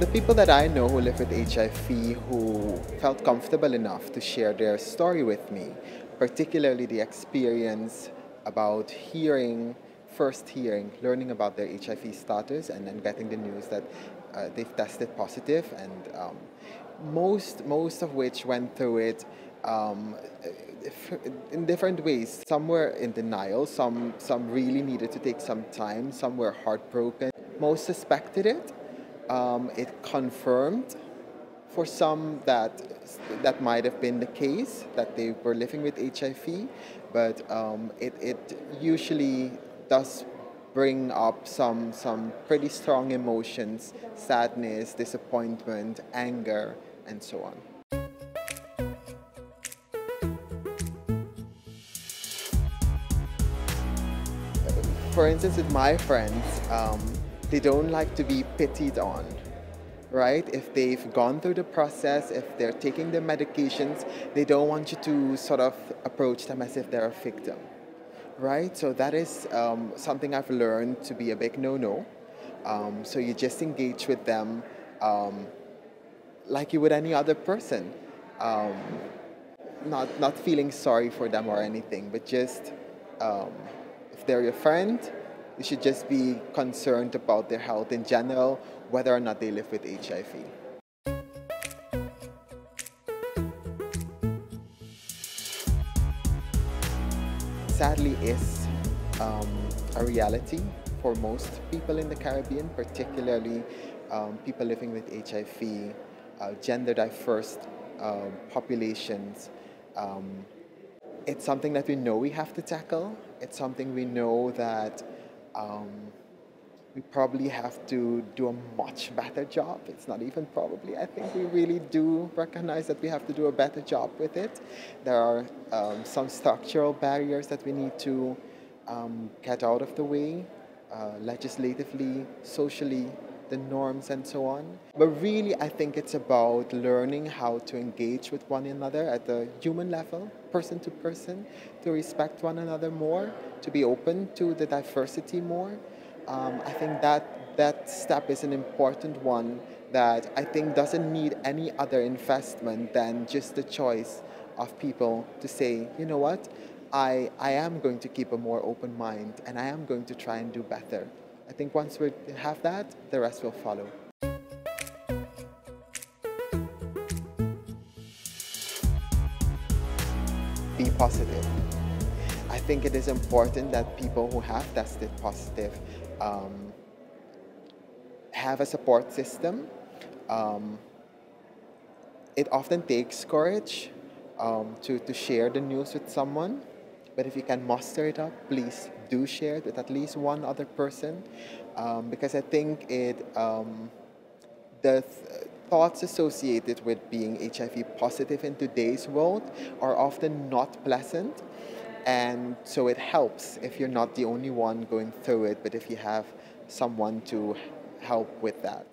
the people that I know who live with HIV who felt comfortable enough to share their story with me, particularly the experience about hearing, first hearing, learning about their HIV status, and then getting the news that uh, they've tested positive, and um, most most of which went through it. Um, in different ways. Some were in denial, some, some really needed to take some time, some were heartbroken. Most suspected it, um, it confirmed for some that that might have been the case that they were living with HIV, but um, it, it usually does bring up some some pretty strong emotions, sadness, disappointment, anger, and so on. For instance, with my friends, um, they don't like to be pitied on, right? If they've gone through the process, if they're taking their medications, they don't want you to sort of approach them as if they're a victim, right? So that is um, something I've learned to be a big no-no. Um, so you just engage with them um, like you would any other person, um, not not feeling sorry for them or anything, but just um, if they're your friend we should just be concerned about their health in general, whether or not they live with HIV. Sadly is um, a reality for most people in the Caribbean, particularly um, people living with HIV, uh, gender diverse uh, populations. Um, it's something that we know we have to tackle. It's something we know that um, we probably have to do a much better job. It's not even probably. I think we really do recognize that we have to do a better job with it. There are um, some structural barriers that we need to um, get out of the way, uh, legislatively, socially, the norms and so on. But really, I think it's about learning how to engage with one another at the human level, person to person, to respect one another more, to be open to the diversity more. Um, I think that that step is an important one that I think doesn't need any other investment than just the choice of people to say, you know what, I, I am going to keep a more open mind and I am going to try and do better. I think once we have that, the rest will follow. Be positive. I think it is important that people who have tested positive um, have a support system. Um, it often takes courage um, to, to share the news with someone. But if you can muster it up, please do share it with at least one other person um, because I think it um, the th thoughts associated with being HIV positive in today's world are often not pleasant. And so it helps if you're not the only one going through it, but if you have someone to help with that.